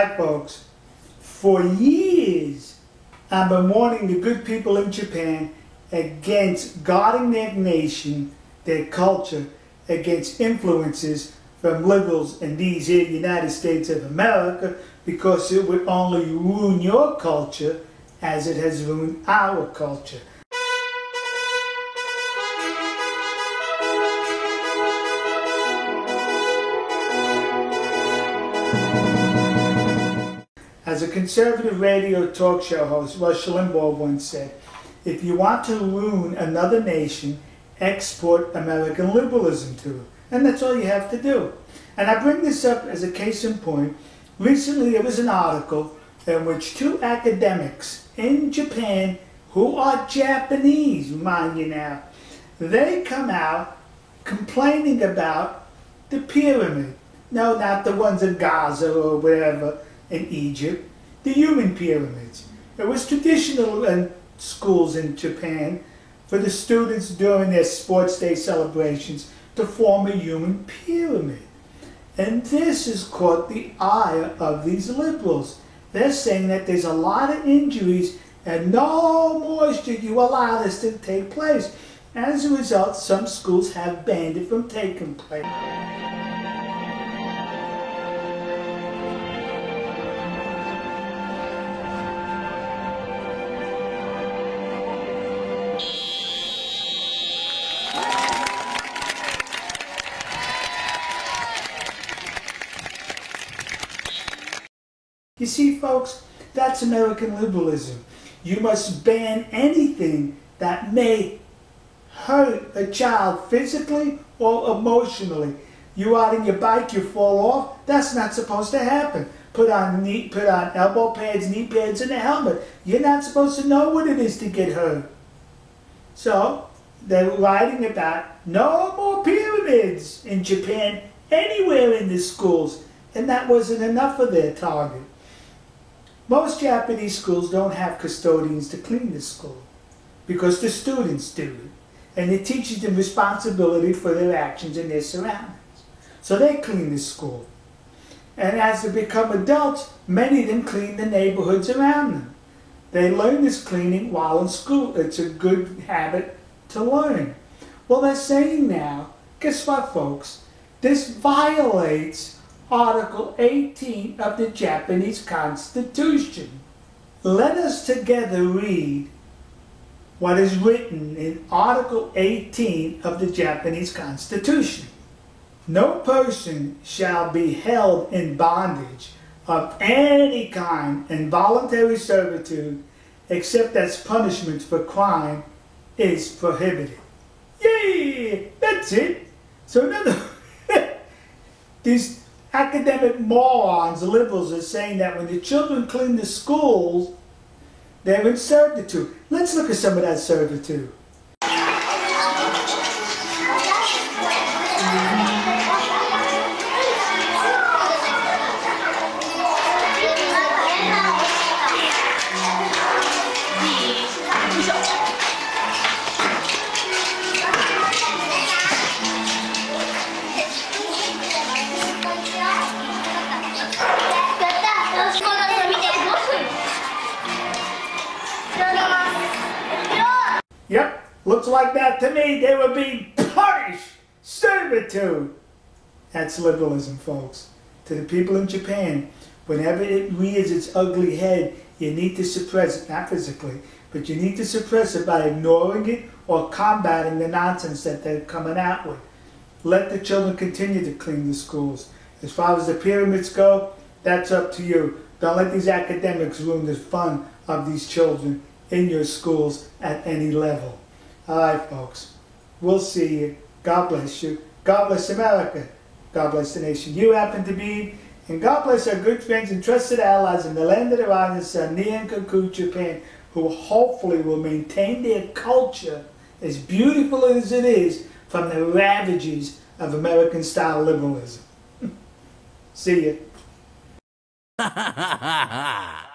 Alright folks, for years I've been warning the good people in Japan against guarding their nation, their culture, against influences from liberals in these here United States of America because it would only ruin your culture as it has ruined our culture. As a conservative radio talk show host, Rush Limbaugh once said, if you want to ruin another nation, export American liberalism to it. And that's all you have to do. And I bring this up as a case in point. Recently there was an article in which two academics in Japan who are Japanese, mind you now, they come out complaining about the pyramid. No, not the ones in Giza or wherever in Egypt, the human pyramids. It was traditional in schools in Japan for the students during their sports day celebrations to form a human pyramid. And this has caught the eye of these liberals. They're saying that there's a lot of injuries and no more should you allow this to take place. As a result, some schools have banned it from taking place. You see, folks, that's American liberalism. You must ban anything that may hurt a child physically or emotionally. You ride on your bike, you fall off. That's not supposed to happen. Put on knee, put on elbow pads, knee pads, and a helmet. You're not supposed to know what it is to get hurt. So they're writing about no more pyramids in Japan anywhere in the schools, and that wasn't enough for their target. Most Japanese schools don't have custodians to clean the school because the students do it. And it teaches them responsibility for their actions and their surroundings. So they clean the school. And as they become adults, many of them clean the neighborhoods around them. They learn this cleaning while in school. It's a good habit to learn. Well, they're saying now, guess what, folks? This violates Article 18 of the Japanese Constitution. Let us together read what is written in Article 18 of the Japanese Constitution. No person shall be held in bondage of any kind in voluntary servitude except as punishment for crime is prohibited. Yay! That's it. So another these academic morons, liberals, are saying that when the children clean the schools, they're in servitude. Let's look at some of that servitude. Yep, looks like that to me. They were being punished. Servitude. That's liberalism, folks. To the people in Japan, whenever it rears its ugly head, you need to suppress it, not physically, but you need to suppress it by ignoring it or combating the nonsense that they're coming out with. Let the children continue to clean the schools. As far as the pyramids go, that's up to you. Don't let these academics ruin the fun of these children in your schools at any level. All right, folks. We'll see you. God bless you. God bless America. God bless the nation you happen to be. And God bless our good friends and trusted allies in the land of the rising sun, Nihonkoku, Japan, who hopefully will maintain their culture as beautiful as it is from the ravages of American-style liberalism. See you.